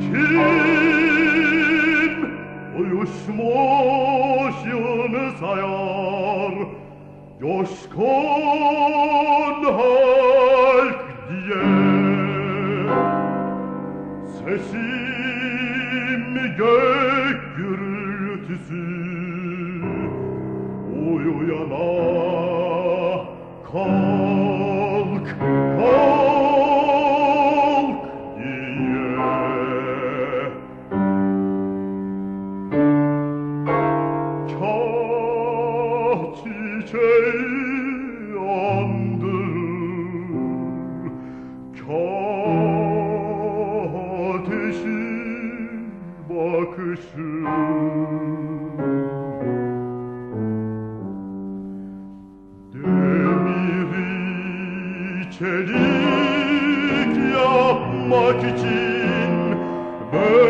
Kim uyuşmuşun sayar Coşkun halk diye Sesim gök gürültüsü Uyuyana kalk kalk olmak için böyle